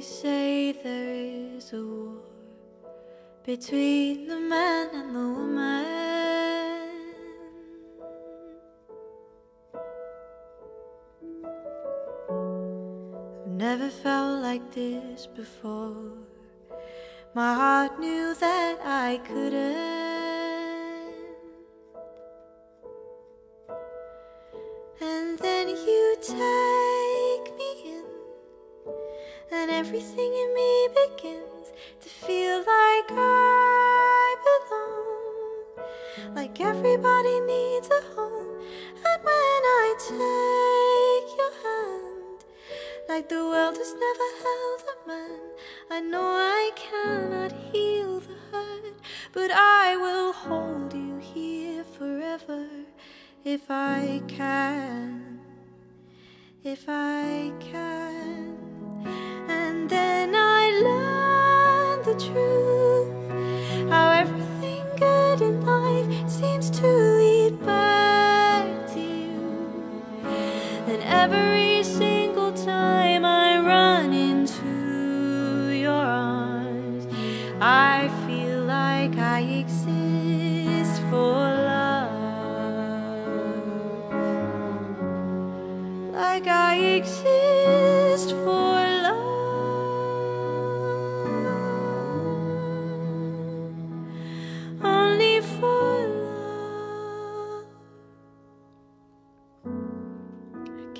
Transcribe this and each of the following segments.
They say there is a war between the man and the woman. I've never felt like this before. My heart knew that I couldn't. Everything in me begins to feel like I belong. Like everybody needs a home, and when I take your hand, like the world has never held a man, I know I cannot heal the hurt, but I will hold you here forever if I can, if I can. The truth how everything good in life seems to lead back to you. And every single time I run into your arms, I feel like I exist for love. Like I exist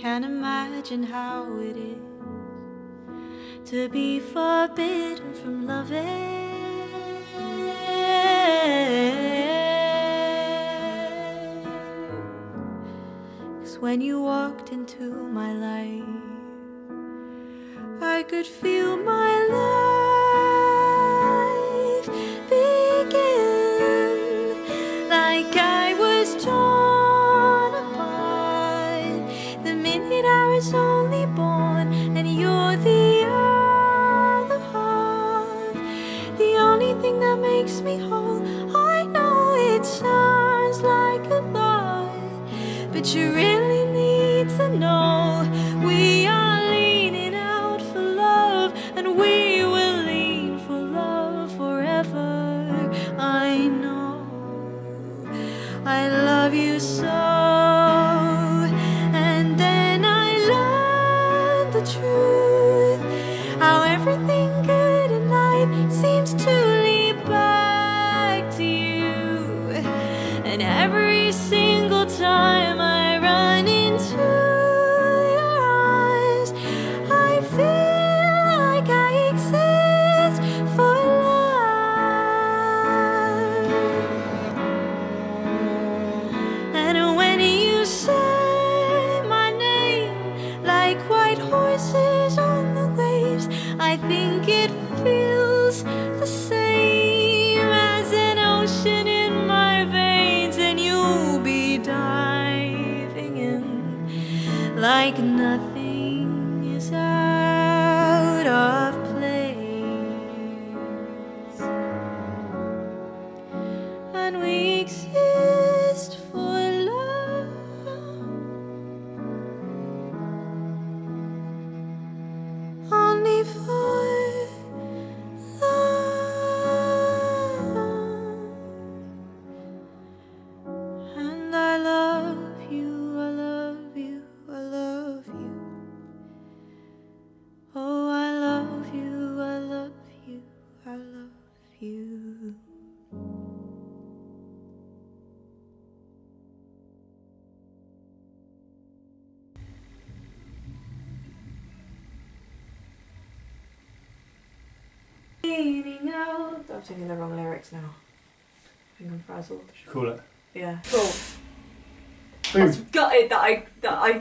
can't imagine how it is to be forbidden from loving. Cause when you walked into my life, I could feel my life makes me whole. I know it sounds like a lot, but you really need to know we are leaning out for love, and we will lean for love forever. I know. I love you so. And then I learned the truth how everything And every single time Leaning out. I'm singing the wrong lyrics now. I think I'm frazzled. Call it. Yeah. Cool. I Boom. was gutted that I that I